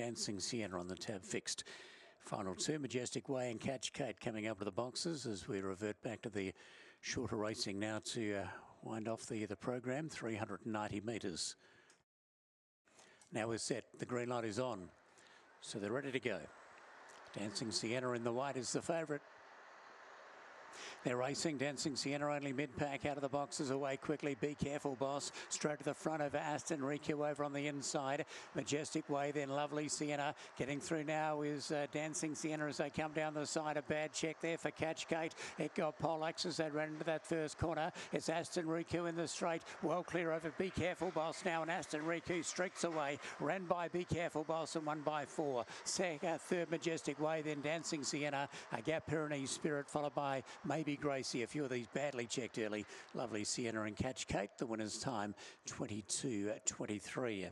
Dancing Sienna on the tab fixed. Final two, Majestic Way and Catch Kate coming up to the boxes as we revert back to the shorter racing now to uh, wind off the, the program, 390 metres. Now we're set. The green light is on. So they're ready to go. Dancing Sienna in the white is the favourite. They're racing, Dancing Sienna only mid-pack out of the boxes away quickly. Be careful, boss. Straight to the front over Aston Riku over on the inside. Majestic Way, then Lovely Sienna. Getting through now is uh, Dancing Sienna as they come down the side. A bad check there for Catch Kate. It got Polax as they ran into that first corner. It's Aston Riku in the straight. Well clear over Be Careful, boss now. And Aston Riku streaks away. Ran by Be Careful, boss and won by four. Second, uh, third Majestic Way, then Dancing Sienna. A Gap Pyrenees Spirit followed by Maybe Gracie. A few of these badly checked early. Lovely Sienna and Catch Kate. The winner's time 22 23.